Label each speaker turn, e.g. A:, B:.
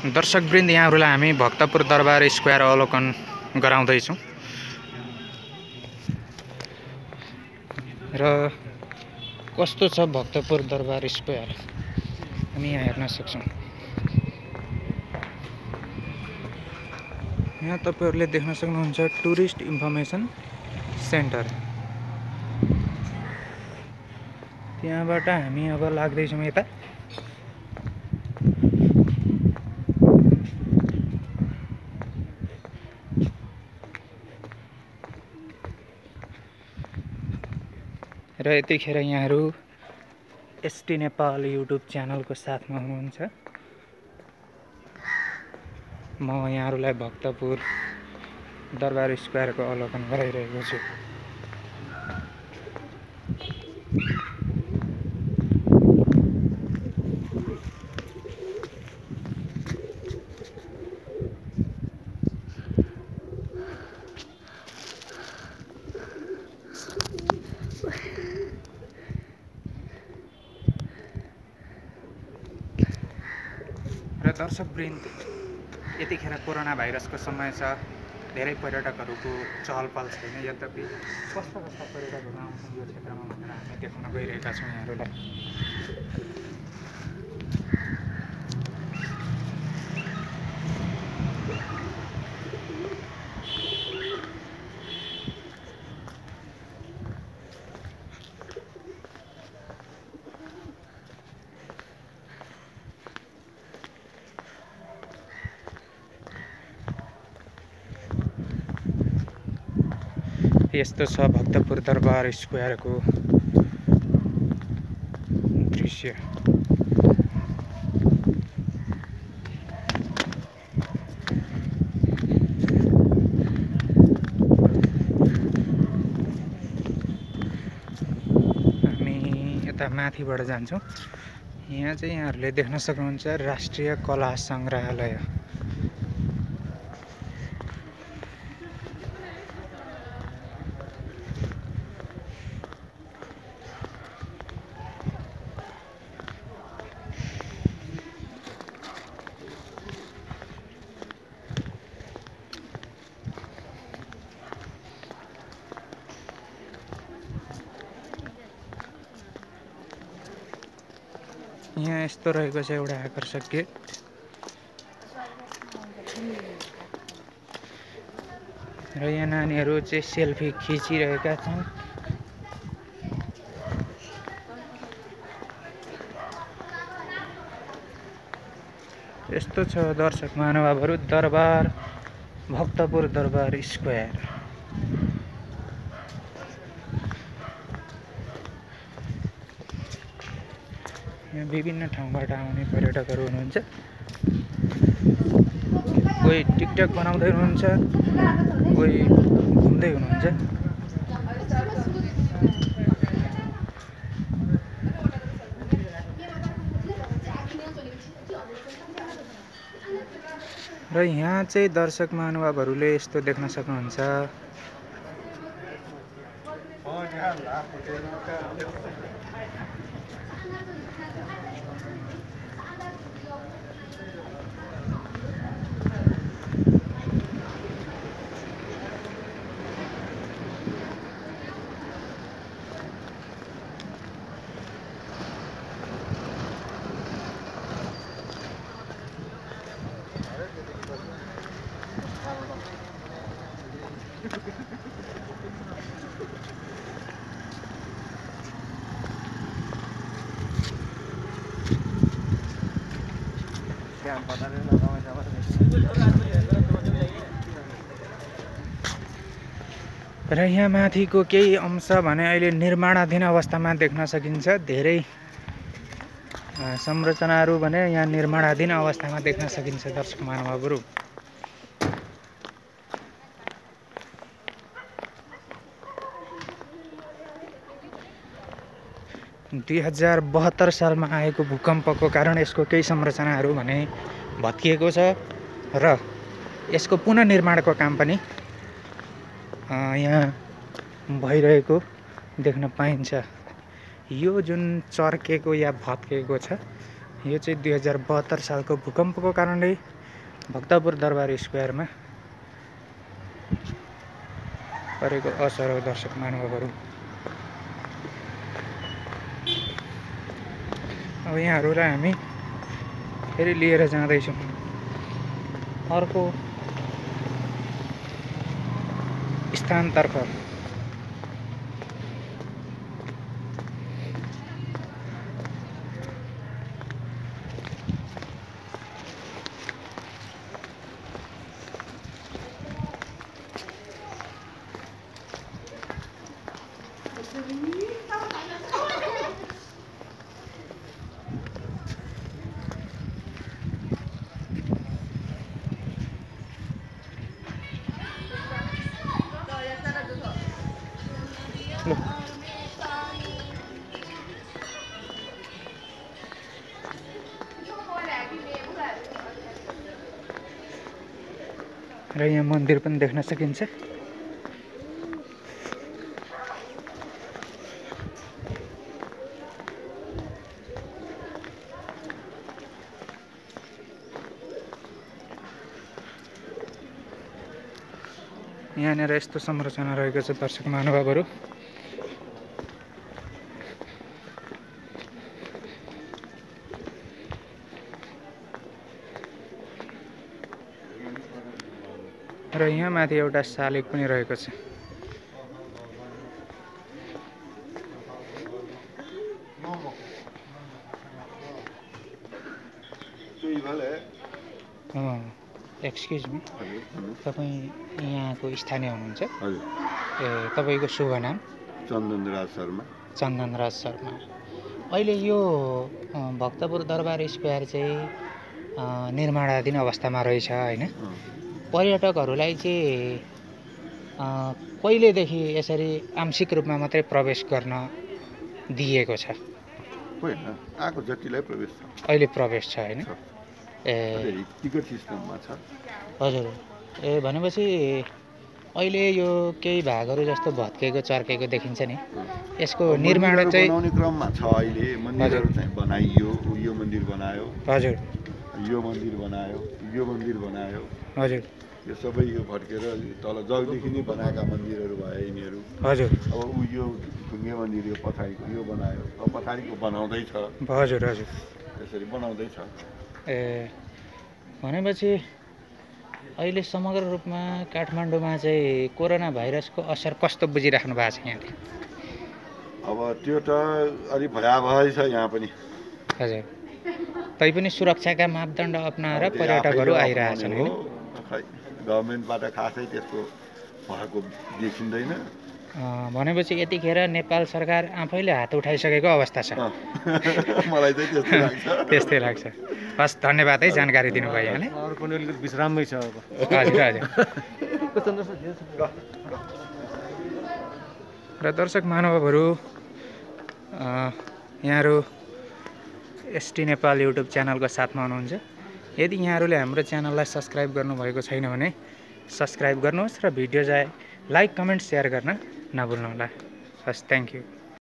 A: दर्शकवृन्द यहाँहरूलाई हामी भक्तपुर दरबार स्क्वायर अवलोकन गराउँदैछौँ। र कस्तो छ भक्तपुर दरबार स्क्वायर? हामी यहाँ हेर्न सक्छौँ। यहाँ तपाईँहरूले देख्न सक्नुहुन्छ टुरिस्ट इन्फर्मेसन सेन्टर। त्यहाँबाट हामी अब लाग्दैछौँ यता। र यतिखेर यहाँहरू एसटी नेपाल युट्युब च्यानलको साथमा हुनुहुन्छ। म यहाँहरूलाई भक्तपुर दरबार स्क्वायरको अवलोकन गराइरहेको छु र दर्शकवृन्द यतिखेर कोरोना भाइरसको समय छ धेरै पर्यटकहरूको चहल पहल छैन यद्यपि कस्ता कस्ता पर्यटकहरू आउँछन् यो क्षेत्रमा भनेर हामी देखाउन गइरहेका छौँ यहाँहरूलाई। यस्तो छ भक्तपुर दरबार स्क्वायरको दृश्य। हामी यता माथिबाट जान्छौँ। यहाँ चाहिँ यहाँहरूले देख्न सक्नुहुन्छ राष्ट्रिय कला सङ्ग्रहालय। यहाँ यस्तो रहेको छ एउटा आकर्षक गेट र यहाँ नानीहरू चाहिँ सेल्फी खिचिरहेका छन्। यस्तो छ दर्शक महानुभावहरू दरबार भक्तपुर दरबार स्क्वायर। यहाँ विभिन्न ठाउँबाट आउने पर्यटकहरू हुनुहुन्छ। कोही टिकटक बनाउँदै हुनुहुन्छ कोही घुम्दै हुनुहुन्छ। र यहाँ चाहिँ दर्शक महानुभावहरूले यस्तो देख्न सक्नुहुन्छ। र यहाँ माथिको केही अंश भने अहिले निर्माणाधीन अवस्थामा देख्न सकिन्छ। धेरै संरचनाहरू भने यहाँ निर्माणाधीन अवस्थामा देख्न सकिन्छ दर्शक महानुभावहरू। दुई हजार बहत्तर सालमा आएको भूकम्पको कारण यसको केही संरचनाहरू भने भत्किएको छ र यसको पुनर्निर्माणको काम पनि यहाँ भइरहेको देख्न पाइन्छ। यो जुन चर्केको या भत्केको छ यो चाहिँ दुई हजार बहत्तर सालको भूकम्पको कारणले भक्तपुर दरबार स्क्वायरमा परेको असर हो दर्शक महानुभावहरू अब यहाँहरूलाई हामी फेरि लिएर जाँदैछौँ। अर्को स्थानतर्फ। र यहाँ मन्दिर पनि देख्न सकिन्छ। यहाँनिर यस्तो संरचना रहेको छ दर्शक महानुभावहरू। र यहाँ माथि एउटा शालिग पनि रहेको छ। एक्सक्युज मी तपाईँ यहाँको स्थानीय हुनुहुन्छ?
B: हजुर।
A: ए तपाईँको शुभ नाम?
B: चन्दन राज शर्मा।
A: चन्दन राज शर्मा। अहिले यो भक्तपुर दरबार स्क्वायर चाहिँ निर्माणाधीन अवस्थामा रहेछ होइन? पर्यटकहरूलाई चाहिँ कहिलेदेखि यसरी आंशिक रूपमा मात्रै प्रवेश गर्न दिइएको छ?
B: आएको जतिलाई प्रवेश छ।
A: अहिले प्रवेश छ होइन। ए।
B: टिकट सिस्टममा छ।
A: हजुर। ए भनेपछि अहिले यो केही भागहरू जस्तो भत्केको चर्केको देखिन्छ नि। यसको निर्माण चाहिँ
B: बनाउने क्रममा छ अहिले। मन्दिरहरू चाहिँ बनाइयो यो मन्दिर बनायो।
A: हजुर।
B: यो मन्दिर बनायो यो मन्दिर बनायो।
A: हजुर।
B: यो सबै यो भट्केर तल जगदेखि नै बनाएका मन्दिरहरू भए यिनीहरू।
A: हजुर।
B: अब ऊ यो ढुङ्गे मन्दिर यो पछाडिको यो बनायो। अब पछाडिको बनाउँदैछ।
A: हजुर हजुर।
B: यसरी बनाउँदैछ।
A: ए भनेपछि अहिले समग्र रूपमा काठमाडौँमा चाहिँ कोरोना भाइरसको असर कस्तो बुझिराख्नु भएको छ यहाँले
B: अब त्यो त अलिक भयावहै छ यहाँ पनि।
A: हजुर। तैपनि सुरक्षाका मापदण्ड अप्नाएर पर्यटकहरू आइरहेछन् होइन?
B: हो। खै गभर्मेन्टबाट खासै त्यस्तो भएको देखिँदैन।
A: अँ, भनेपछि यतिखेर नेपाल सरकार आफैले हात उठाइसकेको अवस्था छ।
B: मलाई चाहिँ त्यस्तो लाग्छ।
A: त्यस्तै लाग्छ। हस् धन्यवाद है जानकारी दिनुभयो यहाँले
C: अरू पनि अलिकति विश्राममै छ अब।
A: हजुर हजुर। र दर्शक महानुभावहरू अ, यहाँहरू एसटी नेपाल युट्युब च्यानलको साथमा हुनुहुन्छ। यदि यहाँहरूले हाम्रो च्यानललाई सब्सक्राइब गर्नुभएको छैन भने सब्सक्राइब गर्नुहोस् र भिडियो लाइक कमेन्ट सेयर गर्न नभुल्नुहोला। हस् थ्याङ्क यू